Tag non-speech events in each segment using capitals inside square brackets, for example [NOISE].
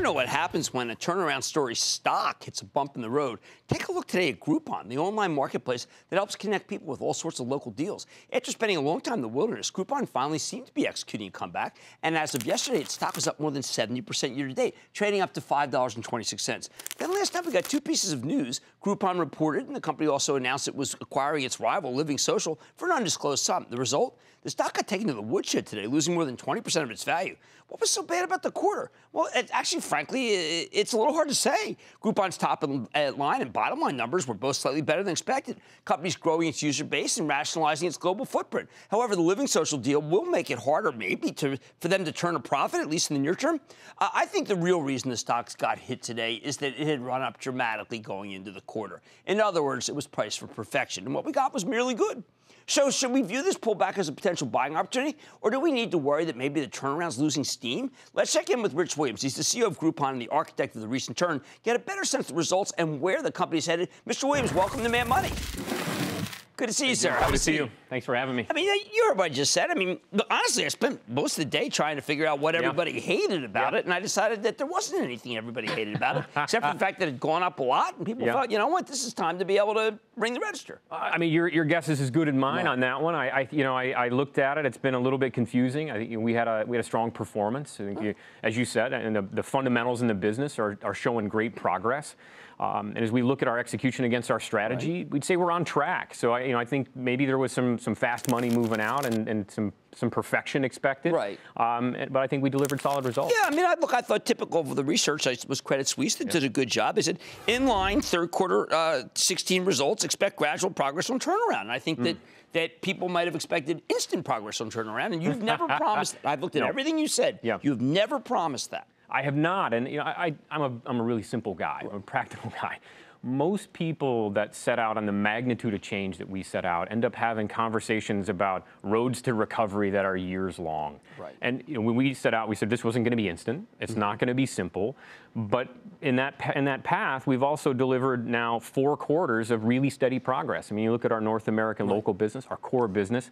to know what happens when a turnaround story stock hits a bump in the road, take a look today at Groupon, the online marketplace that helps connect people with all sorts of local deals. After spending a long time in the wilderness, Groupon finally seemed to be executing a comeback. And as of yesterday, its stock was up more than 70% year to date, trading up to $5.26. Then last night, we got two pieces of news. Groupon reported, and the company also announced it was acquiring its rival, Living Social, for an undisclosed sum. The result? The stock got taken to the woodshed today, losing more than 20% of its value. What was so bad about the quarter? Well, it, actually, frankly, it's a little hard to say. Groupon's top line and bottom line numbers were both slightly better than expected. Company's growing its user base and rationalizing its global footprint. However, the Living Social deal will make it harder, maybe, to, for them to turn a profit, at least in the near term. Uh, I think the real reason the stocks got hit today is that it had run up dramatically going into the quarter. In other words, it was priced for perfection, and what we got was merely good. So, should we view this pullback as a potential buying opportunity, or do we need to worry that maybe the turnaround's losing steam? Let's check in with Rich Williams. He's the CEO of Groupon and the architect of the recent turn. Get a better sense of the results and where the company's headed. Mr. Williams, welcome to Mad Money. Good to see you, sir. Good to see you. Thanks for having me. I mean, you heard what I just said. I mean, honestly, I spent most of the day trying to figure out what everybody yeah. hated about yeah. it, and I decided that there wasn't anything everybody hated about it, [LAUGHS] except for the fact that it had gone up a lot, and people yeah. thought, you know what, this is time to be able to ring the register. I mean, your, your guess is as good as mine on that one. I, I you know, I, I, looked at it. It's been a little bit confusing. I think we had a we had a strong performance. I think, mm-hmm. you, as you said, and the, the fundamentals in the business are, are showing great progress. Um, and as we look at our execution against our strategy, right. we'd say we're on track. So I, you know, I think maybe there was some some fast money moving out and, and some some perfection expected. Right. Um, but I think we delivered solid results. Yeah, I mean, I, look, I thought typical of the research I was Credit Suisse that yeah. did a good job. Is it in line third quarter uh, 16 results? Expect gradual progress on turnaround. And I think mm. that that people might have expected instant progress on turnaround, and you've never promised [LAUGHS] that. I've looked at no. everything you said. Yeah. You've never promised that. I have not, and you know, I, am a, I'm a really simple guy. I'm a practical [LAUGHS] guy. Most people that set out on the magnitude of change that we set out end up having conversations about roads to recovery that are years long. Right. And you know, when we set out, we said this wasn't going to be instant. It's mm-hmm. not going to be simple. But in that in that path, we've also delivered now four quarters of really steady progress. I mean, you look at our North American right. local business, our core business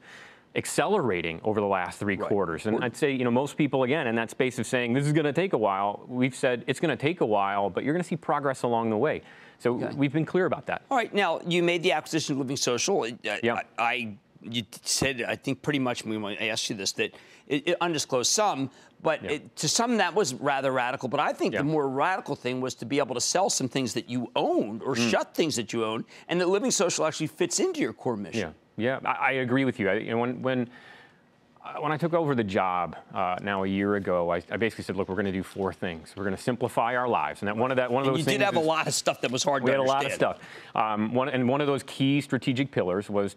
accelerating over the last three right. quarters. And I'd say, you know, most people, again, in that space of saying this is going to take a while, we've said it's going to take a while, but you're going to see progress along the way. So okay. we've been clear about that. All right. Now, you made the acquisition of Living Social. Yeah. I, I you said, I think pretty much when I asked you this, that it, it undisclosed sum, but yeah. it, to some that was rather radical. But I think yeah. the more radical thing was to be able to sell some things that you owned or mm. shut things that you owned, and that Living Social actually fits into your core mission. Yeah. Yeah, I, I agree with you. I, you know, when, when uh, when I took over the job uh, now a year ago, I, I basically said, "Look, we're going to do four things. We're going to simplify our lives." And that one of that one of those you things. You did have a lot of stuff that was hard. We had understand. a lot of stuff. Um, one, and one of those key strategic pillars was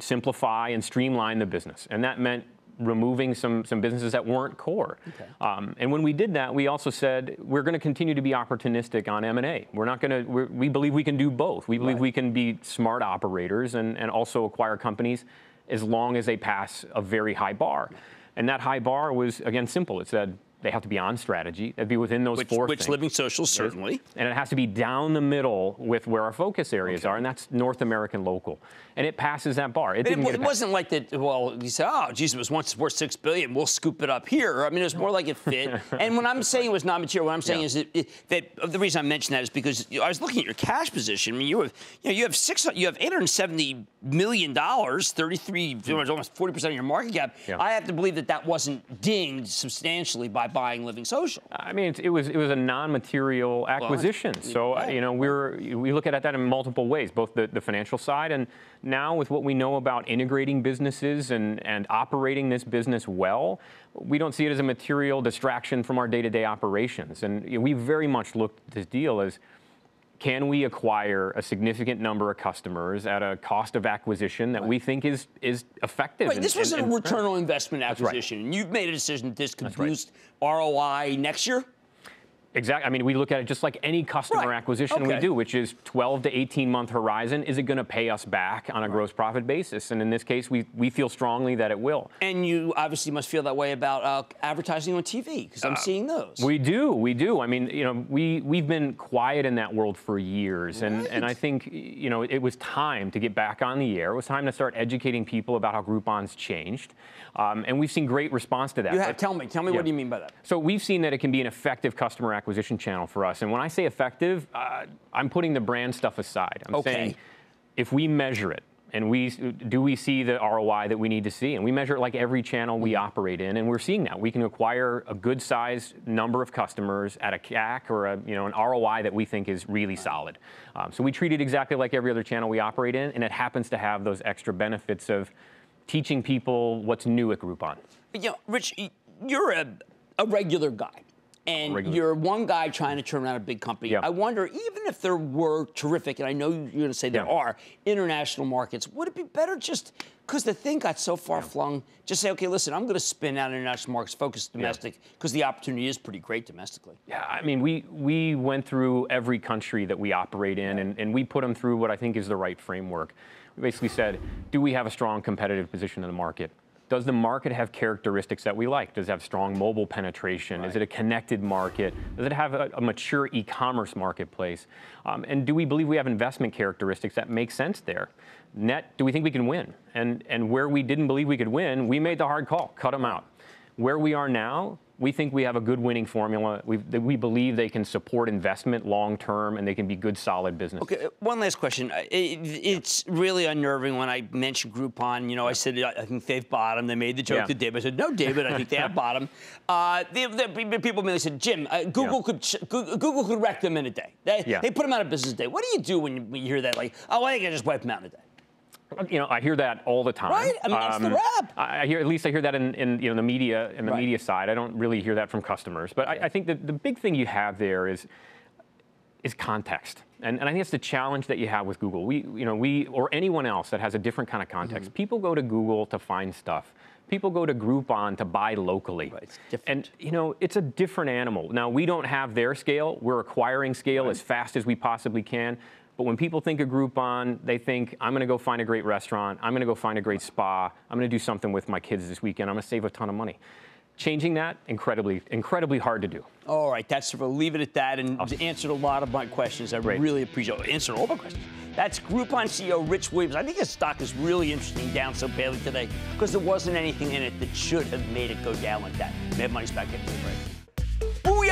simplify and streamline the business, and that meant removing some, some businesses that weren't core. Okay. Um, and when we did that, we also said we're going to continue to be opportunistic on M&A. We're not going to, we believe we can do both. We believe right. we can be smart operators and, and also acquire companies as long as they pass a very high bar. And that high bar was, again, simple. It said they have to be on strategy. It'd be within those which, four which things. Living Social certainly. And it has to be down the middle with where our focus areas okay. are, and that's North American local. And it passes that bar. It, it, it wasn't like that. Well, you said, "Oh, geez, it was once worth six billion. We'll scoop it up here." I mean, it was more like it fit. [LAUGHS] and when I'm saying it was not material, what I'm saying yeah. is that, that, uh, the reason I mentioned that is because I was looking at your cash position. I mean, you have you know you have six you have 870 million dollars, 33 almost 40 percent of your market cap. Yeah. I have to believe that that wasn't dinged substantially by buying Living Social. I mean, it was it was a non-material acquisition. Well, so uh, yeah. you know, we're we look at that in multiple ways, both the, the financial side and now with what we know about integrating businesses and, and operating this business well, we don't see it as a material distraction from our day-to-day operations. And you know, we very much looked at this deal as can we acquire a significant number of customers at a cost of acquisition that right. we think is is effective? Right. this was a return on investment acquisition, right. and you've made a decision that this could That's boost ROI next year. Exactly. I mean, we look at it just like any customer right. acquisition okay. we do, which is 12 to 18 month horizon. Is it going to pay us back on a right. gross profit basis? And in this case, we, we feel strongly that it will. And you obviously must feel that way about uh, advertising on TV because I'm uh, seeing those. We do. We do. I mean, you know, we, we've been quiet in that world for years. Right. And, and I think, you know, it was time to get back on the air. It was time to start educating people about how Groupon's changed. Um, and we've seen great response to that. You have, tell me. Tell me yeah. what do you mean by that? So we've seen that it can be an effective customer acquisition channel for us. And when I say effective, uh, I'm putting the brand stuff aside. I'm Okay. saying if we measure it, and we do we see the ROI that we need to see, and we measure it like every channel we Mm-hmm. operate in, and we're seeing that we can acquire a good sized number of customers at a CAC or a you know an ROI that we think is really solid. Um, so we treat it exactly like every other channel we operate in, and it happens to have those extra benefits of teaching people what's new at Groupon. But, you know, Rich, you're a, a regular guy. And Regular. you're one guy trying to turn around a big company. Yeah. I wonder, even if there were terrific, and I know you're going to say there Yeah. are international markets, would it be better just because the thing got so far flung? Just say, okay, listen, I'm going to spin out international markets, focus domestic, because the opportunity is pretty great domestically. Yeah, I mean, we we went through every country that we operate in, and, and we put them through what I think is the right framework. We basically said, do we have a strong competitive position in the market? Does the market have characteristics that we like? Does it have strong mobile penetration? Is it a connected market? Does it have a, a mature e-commerce marketplace? Um, and do we believe we have investment characteristics that make sense there? Net, do we think we can win? And and where we didn't believe we could win, we made the hard call, cut them out. Where we are now, we think we have a good winning formula. we we believe they can support investment long term and they can be good, solid businesses. Okay, uh, one last question. Uh, It, it's really unnerving when I mentioned Groupon. You know, I said I I think they've bottomed. They made the joke Yeah. to David. I said, no, David, I think they have [LAUGHS] bottomed. Uh, the, the, people mainly said, Jim, uh, Google Yeah. could Google, Google could wreck them in a day. They, Yeah. they put them out of business a day. What do you do when you, when you hear that? Like, oh, I think I just wipe them out in a day. You know, I hear that all the time. Um, Right? I mean, that's the rap. I I hear at least I hear that in, in you know the media in the Right. media side. I don't really hear that from customers. But I, I think that the big thing you have there is is context. And, and I think it's the challenge that you have with Google. We, you know, we or anyone else that has a different kind of context. Mm-hmm. People go to Google to find stuff. People go to Groupon to buy locally. Right. And you know, it's a different animal. Now we don't have their scale. We're acquiring scale as fast as we possibly can. But when people think of Groupon, they think, I'm going to go find a great restaurant. I'm going to go find a great spa. I'm going to do something with my kids this weekend. I'm going to save a ton of money. Changing that, incredibly, incredibly hard to do. All right, that's we'll leave it at that and answered a lot of my questions. I Great. really appreciate it. Answered all my questions. That's Groupon CEO Rich Williams. I think his stock is really interesting down so badly today because there wasn't anything in it that should have made it go down like that. Mad Money's back the break.